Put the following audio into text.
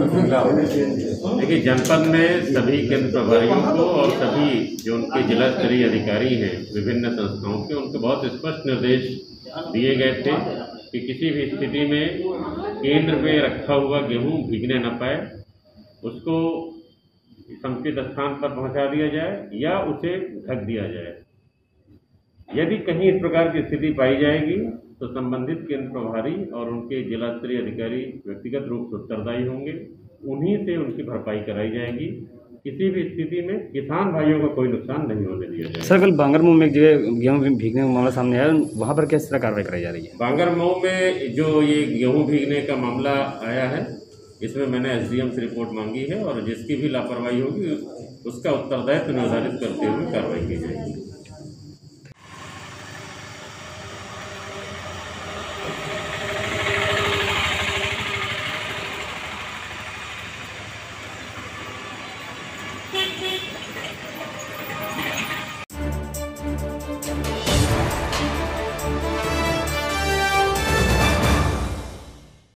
देखिए, जनपद में सभी केंद्र प्रभारियों को और सभी जो उनके जिला स्तरीय अधिकारी हैं, विभिन्न संस्थाओं के, उनको बहुत स्पष्ट निर्देश दिए गए थे कि किसी भी स्थिति में केंद्र में रखा हुआ गेहूँ भीगने न पाए, उसको समुचित स्थान पर पहुँचा दिया जाए या उसे ढक दिया जाए। यदि कहीं इस प्रकार की स्थिति पाई जाएगी तो संबंधित केंद्र प्रभारी और उनके जिला स्तरीय अधिकारी व्यक्तिगत रूप से उत्तरदायी होंगे। उन्हीं से उनकी भरपाई कराई जाएगी। किसी भी स्थिति में किसान भाइयों को कोई नुकसान नहीं होने दिया जाएगा। सर कल बांगरमऊ में एक जगह गेहूँ भीगने का मामला सामने आया। वहाँ पर किस तरह कार्रवाई कराई जा रही है? बांगरमऊ में जो ये गेहूँ भीगने का मामला आया है इसमें मैंने एसडीएम से रिपोर्ट मांगी है और जिसकी भी लापरवाही होगी उसका उत्तरदायित्व निर्धारित करते हुए कार्रवाई की जाएगी।